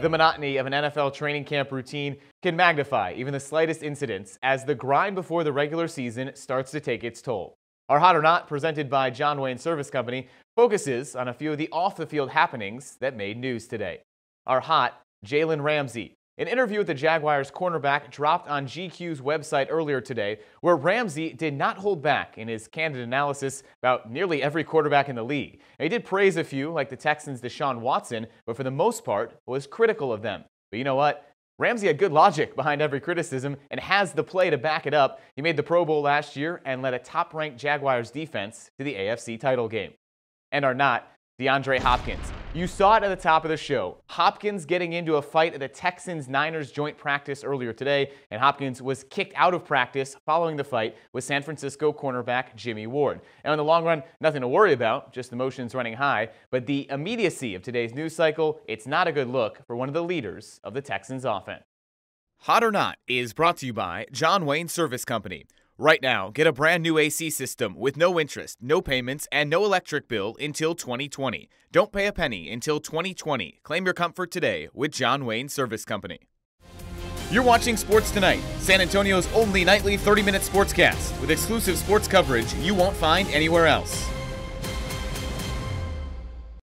The monotony of an NFL training camp routine can magnify even the slightest incidents as the grind before the regular season starts to take its toll. Our Hot or Not, presented by Jon Wayne Service Company, focuses on a few of the off the field happenings that made news today. Our Hot, Jalen Ramsey, an interview with the Jaguars cornerback dropped on GQ's website earlier today, where Ramsey did not hold back in his candid analysis about nearly every quarterback in the league. he did praise a few, like the Texans' Deshaun Watson, but for the most part was critical of them. But you know what? Ramsey had good logic behind every criticism and has the play to back it up. He made the Pro Bowl last year and led a top ranked Jaguars defense to the AFC title game. And are not DeAndre Hopkins. You saw it at the top of the show. Hopkins getting into a fight at the Texans Niners joint practice earlier today, and Hopkins was kicked out of practice following the fight with San Francisco cornerback Jimmy Ward. Now, in the long run, nothing to worry about, just emotions running high, but the immediacy of today's news cycle, it's not a good look for one of the leaders of the Texans offense. Hot or Not is brought to you by Jon Wayne Service Company. Right now, get a brand new AC system with no interest, no payments, and no electric bill until 2020. Don't pay a penny until 2020. Claim your comfort today with Jon Wayne Service Company. You're watching Sports2Nite, San Antonio's only nightly 30 minute sportscast with exclusive sports coverage you won't find anywhere else.